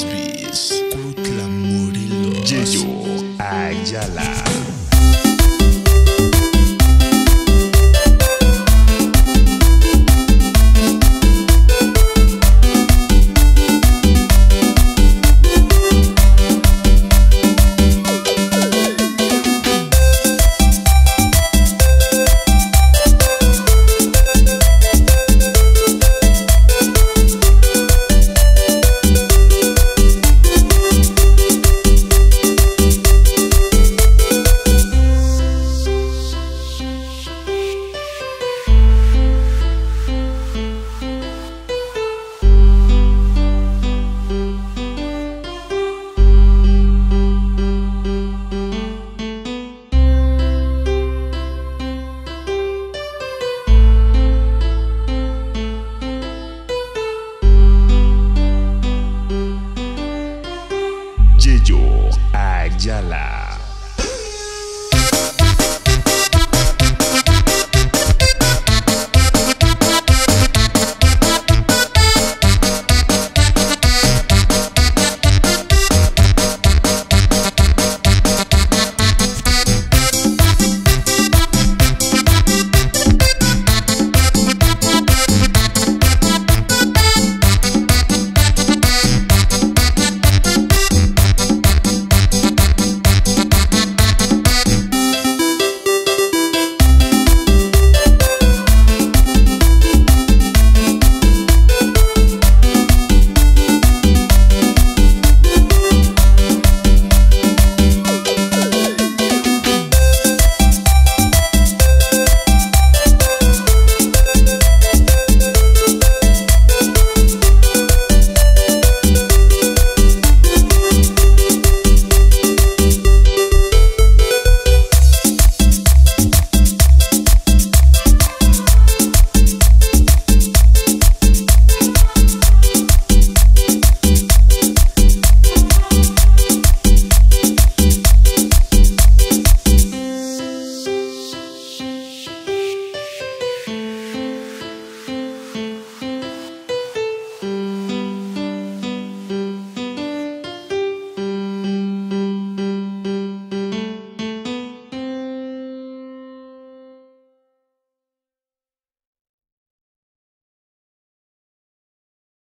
Lesbis, Cuautla Morelos, Yeyo Ayala. Yello Ayala.